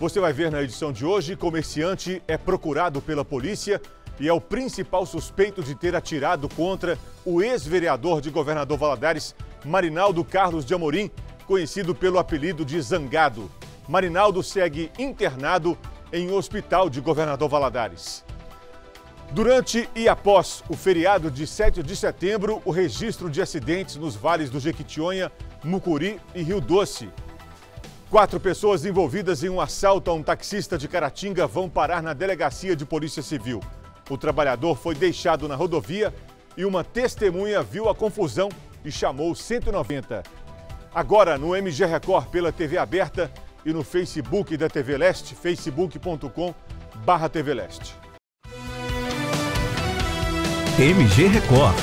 Você vai ver na edição de hoje, comerciante é procurado pela polícia e é o principal suspeito de ter atirado contra o ex-vereador de Governador Valadares, Marinaldo Carlos de Amorim, conhecido pelo apelido de Zangado. Marinaldo segue internado em um hospital de Governador Valadares. Durante e após o feriado de 7 de setembro, o registro de acidentes nos vales do Jequitinhonha, Mucuri e Rio Doce Quatro pessoas envolvidas em um assalto a um taxista de Caratinga vão parar na delegacia de Polícia Civil. O trabalhador foi deixado na rodovia e uma testemunha viu a confusão e chamou 190. Agora no MG Record pela TV aberta e no Facebook da TV Leste, facebook.com barra TV Leste. MG Record.